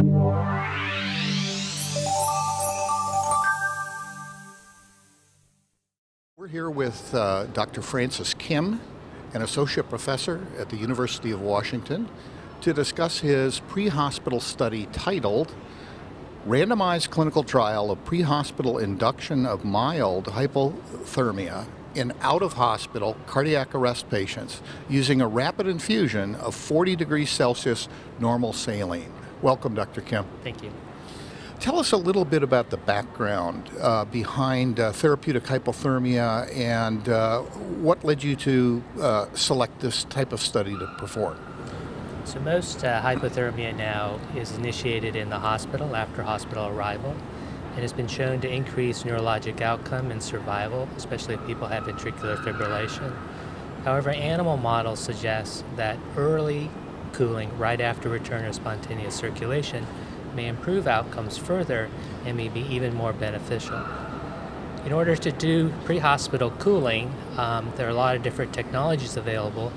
We're here with uh, Dr. Francis Kim, an associate professor at the University of Washington, to discuss his pre hospital study titled Randomized Clinical Trial of Pre Hospital Induction of Mild Hypothermia in Out of Hospital Cardiac Arrest Patients using a rapid infusion of 40 degrees Celsius normal saline. Welcome, Dr. Kim. Thank you. Tell us a little bit about the background uh, behind uh, therapeutic hypothermia and uh, what led you to uh, select this type of study to perform. So, most uh, hypothermia now is initiated in the hospital after hospital arrival and has been shown to increase neurologic outcome and survival, especially if people have ventricular fibrillation. However, animal models suggest that early cooling right after return of spontaneous circulation may improve outcomes further and may be even more beneficial. In order to do pre hospital cooling, um, there are a lot of different technologies available,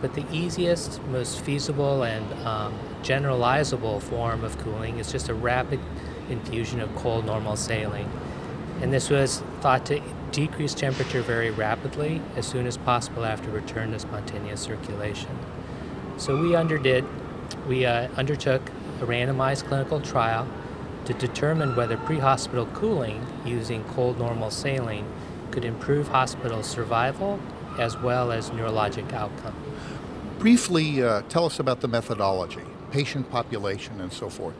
but the easiest, most feasible, and um, generalizable form of cooling is just a rapid infusion of cold normal saline. And this was thought to decrease temperature very rapidly as soon as possible after return to spontaneous circulation. So we underdid, we uh, undertook a randomized clinical trial to determine whether pre hospital cooling using cold normal saline could improve hospital survival as well as neurologic outcome. Briefly, uh, tell us about the methodology, patient population, and so forth.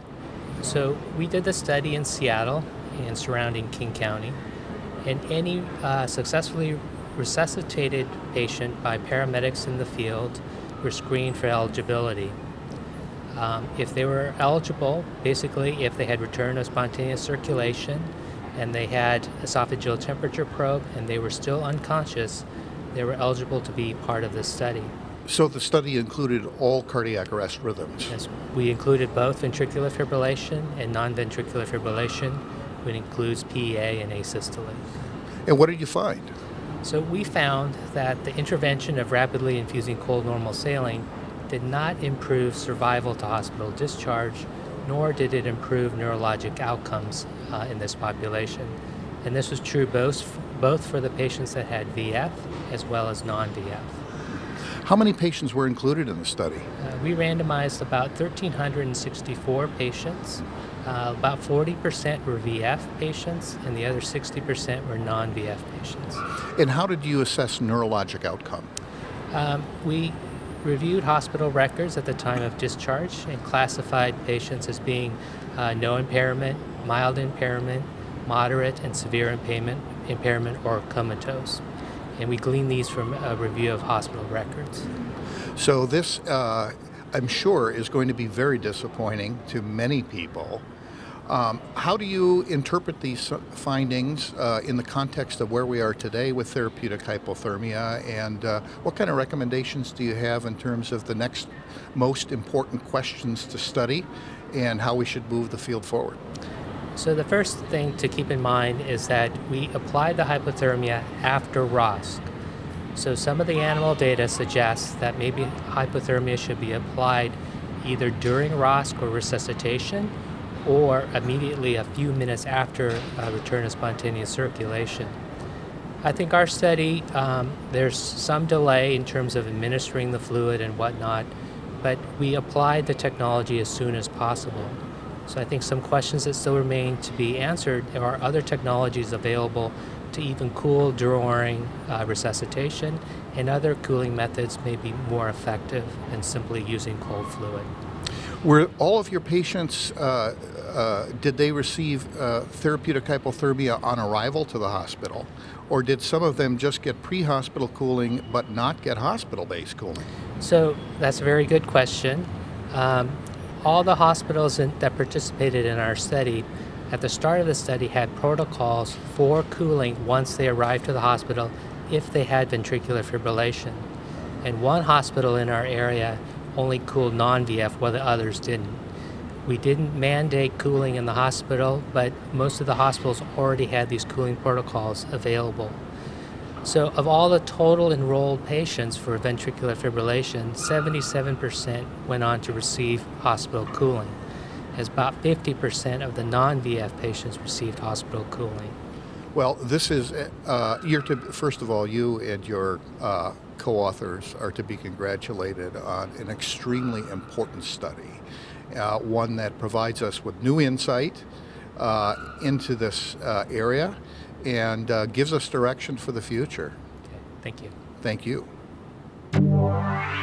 So, we did the study in Seattle and surrounding King County, and any uh, successfully resuscitated patient by paramedics in the field were screened for eligibility. Um, if they were eligible, basically, if they had return of spontaneous circulation and they had esophageal temperature probe and they were still unconscious, they were eligible to be part of this study. So the study included all cardiac arrest rhythms. Yes, we included both ventricular fibrillation and non-ventricular fibrillation, which includes PEA and asystole. And what did you find? So we found that the intervention of rapidly infusing cold normal saline did not improve survival to hospital discharge, nor did it improve neurologic outcomes uh, in this population. And this was true both, both for the patients that had VF as well as non VF. How many patients were included in the study? Uh, we randomized about 1,364 patients. Uh, about 40% were VF patients, and the other 60% were non VF patients. And how did you assess neurologic outcome? Um, we reviewed hospital records at the time of discharge and classified patients as being uh, no impairment, mild impairment, moderate and severe impairment, impairment or comatose. And we gleaned these from a review of hospital records. So, this, uh, I'm sure, is going to be very disappointing to many people. Um, how do you interpret these findings uh, in the context of where we are today with therapeutic hypothermia, and uh, what kind of recommendations do you have in terms of the next most important questions to study and how we should move the field forward? So, the first thing to keep in mind is that we applied the hypothermia after ROSC. So, some of the animal data suggests that maybe hypothermia should be applied either during ROSC or resuscitation or immediately a few minutes after uh, return of spontaneous circulation. I think our study, um, there's some delay in terms of administering the fluid and whatnot, but we applied the technology as soon as possible. So I think some questions that still remain to be answered are other technologies available to even cool during uh, resuscitation, and other cooling methods may be more effective than simply using cold fluid. Were all of your patients, uh, uh, did they receive uh, therapeutic hypothermia on arrival to the hospital? Or did some of them just get pre hospital cooling but not get hospital based cooling? So that's a very good question. Um, all the hospitals in, that participated in our study at the start of the study had protocols for cooling once they arrived to the hospital if they had ventricular fibrillation. And one hospital in our area only cooled non VF while the others didn't. We didn't mandate cooling in the hospital, but most of the hospitals already had these cooling protocols available. So, of all the total enrolled patients for ventricular fibrillation, 77% went on to receive hospital cooling. as about 50% of the non VF patients received hospital cooling. Well, this is, uh, you're to, first of all, you and your uh, co authors are to be congratulated on an extremely important study, uh, one that provides us with new insight uh, into this uh, area and uh, gives us direction for the future. Okay, thank you. Thank you.